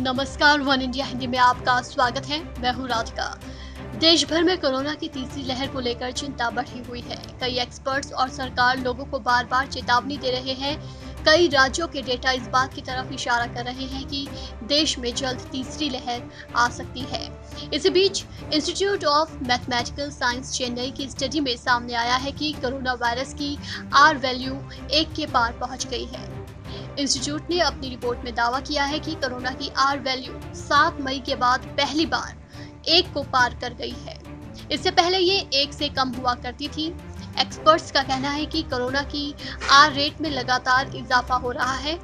नमस्कार, one India Hindi में आपका स्वागत है। मैं हूँ राधिका। देश भर में कोरोना की तीसरी लहर को लेकर चिंता बढ़ी हुई है। कई एक्सपर्ट्स और सरकार लोगों को बार बार चेतावनी दे रहे हैं। कई राज्यों के डेटा इस बात की तरफ़ इशारा कर रहे हैं कि देश में जल्द तीसरी लहर आ सकती है। इसी बीच institute of mathematical science Chennai की स्टडी में सामने आया है कि कोरोना वायरस की आर वैल्यू एक के पार पहुँच गई है। इंस्टीट्यूट ने अपनी रिपोर्ट में दावा किया है कि कोरोना की आर वैल्यू 7 मई के बाद पहली बार एक को पार कर गई है। इससे पहले ये एक से कम हुआ करती थी। एक्सपर्ट्स का कहना है कि कोरोना की आर रेट में लगातार इजाफा हो रहा है।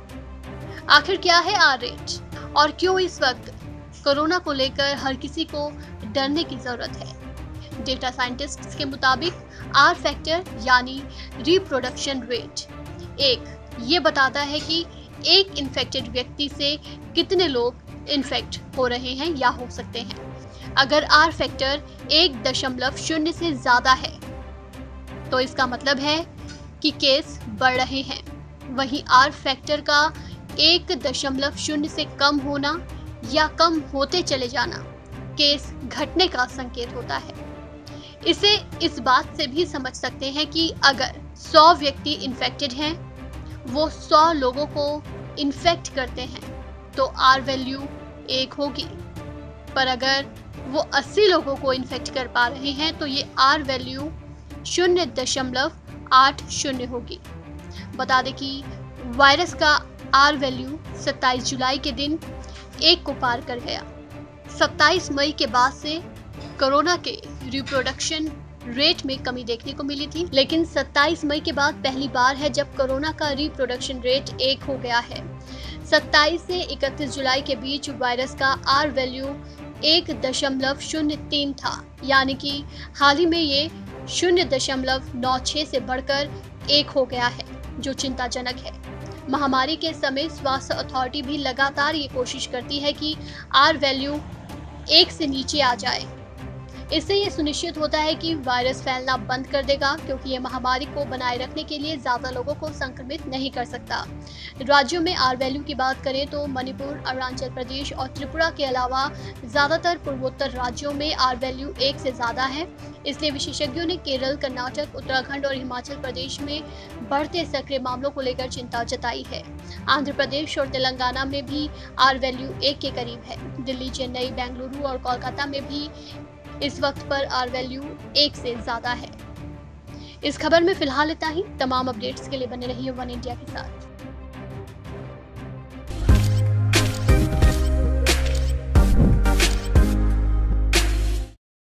आखिर क्या है आर रेट और क्यों इस वक्त कोरोना को लेकर हर किसी को डरने की ज़रूरत है? डेटा साइंटिस्ट्स के मुताबिक आर फैक्टर यानी रिप्रोडक्शन रेट एक ये बताता है कि एक इन्फेक्टेड व्यक्ति से कितने लोग इन्फेक्ट हो रहे हैं या हो सकते हैं। अगर आर फैक्टर एक दशमलव शून्य से ज़्यादा है तो इसका मतलब है कि केस बढ़ रहे हैं। वहीं आर फैक्टर का एक दशमलव शून्य से कम होना या कम होते चले जाना केस घटने का संकेत होता है। इसे इस बात से भी समझ सकते हैं कि अगर 100 व्यक्ति इन्फेक्टेड हैं वो सौ लोगों को इन्फेक्ट करते हैं तो आर वैल्यू एक होगी। पर अगर वो अस्सी लोगों को इन्फेक्ट कर पा रहे हैं तो ये आर वैल्यू शून्य दशमलव आठ शून्य होगी। बता दें कि वायरस का आर वैल्यू 27 जुलाई के दिन एक को पार कर गया। 27 मई के बाद से कोरोना के रिप्रोडक्शन रेट में कमी देखने को मिली थी, लेकिन 27 मई के बाद पहली बार है जब कोरोना का रिप्रोडक्शन रेट एक हो गया है। 27 से 31 जुलाई के बीच वायरस का आर वैल्यू एक दशमलव शून्य तीन था, यानी कि हाल ही में ये शून्य दशमलव नौ छः से बढ़कर एक हो गया है, जो चिंताजनक है। महामारी के समय स्वास्थ्य अथॉरिटी भी लगातार ये कोशिश करती है कि आर वैल्यू एक से नीचे आ जाए। इससे ये सुनिश्चित होता है कि वायरस फैलना बंद कर देगा, क्योंकि ये महामारी को बनाए रखने के लिए ज़्यादा लोगों को संक्रमित नहीं कर सकता। राज्यों में आर वैल्यू की बात करें तो मणिपुर, अरुणाचल प्रदेश और त्रिपुरा के अलावा ज़्यादातर पूर्वोत्तर राज्यों में आर वैल्यू एक से ज़्यादा है। इसलिए विशेषज्ञों ने केरल, कर्नाटक, उत्तराखंड और हिमाचल प्रदेश में बढ़ते सक्रिय मामलों को लेकर चिंता जताई है। आंध्र प्रदेश और तेलंगाना में भी आर वैल्यू एक के करीब है। दिल्ली, चेन्नई, बेंगलुरु और कोलकाता में भी इस वक्त पर आर वैल्यू एक से ज़्यादा है। इस खबर में फ़िलहाल इतना ही। तमाम अपडेट्स के लिए बने रहिए वन इंडिया के साथ।